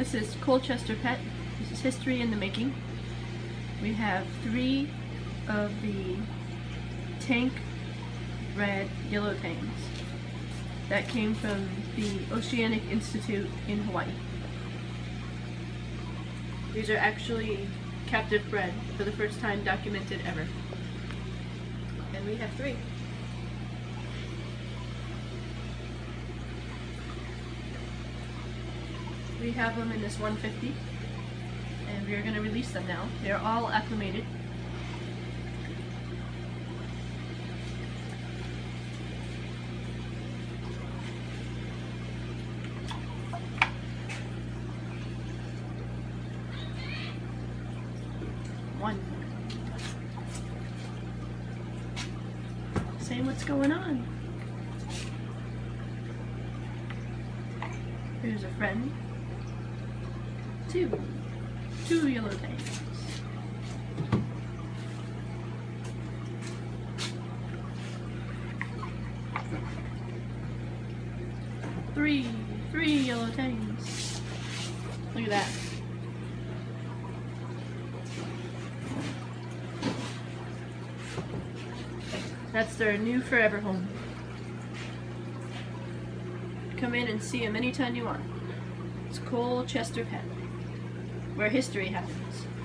This is Colchester Pet. This is history in the making. We have three of the tank bred yellow tangs that came from the Oceanic Institute in Hawaii. These are actually captive bred for the first time documented ever. And we have three. We have them in this 150 and we are going to release them now. They're all acclimated. One. Say what's going on. Here's a friend. Two. Two yellow tangs. Three. Three yellow tangs. Look at that. That's their new forever home. Come in and see them anytime you want. It's Colchester Pet, where history happens.